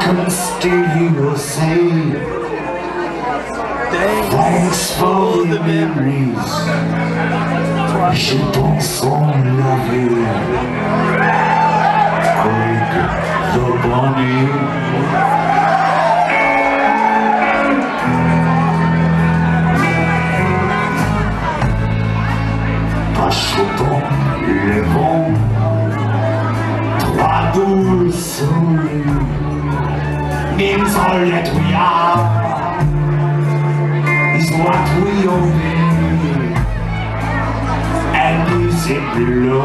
can still hear you say Thanks for the memories. Je pense en vie Greg the Bunny Pachotant les vents Trois douces souris Means all that we are. Is what we obey And is it love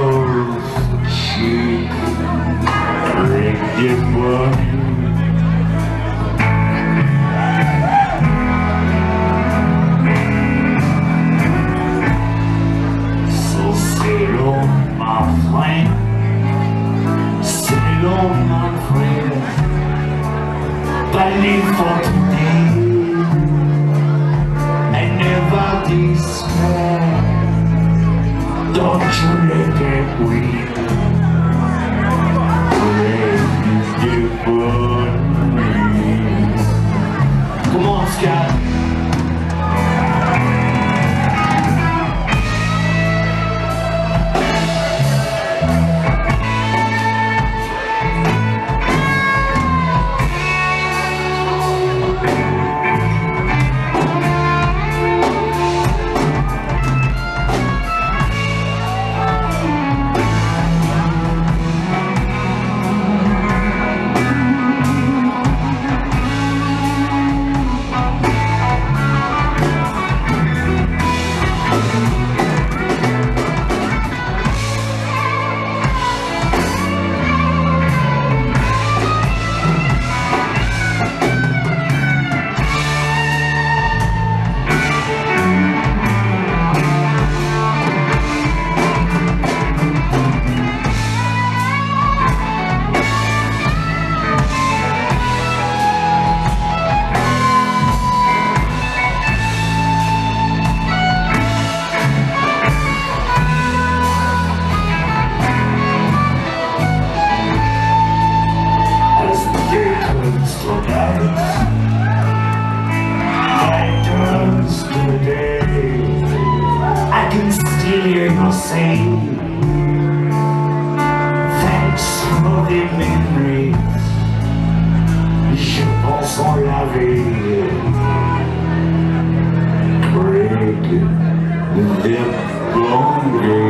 for today and never despair. Don't you let it win. Greg the Bunny. Je pense en la vie. Greg, the Blondie.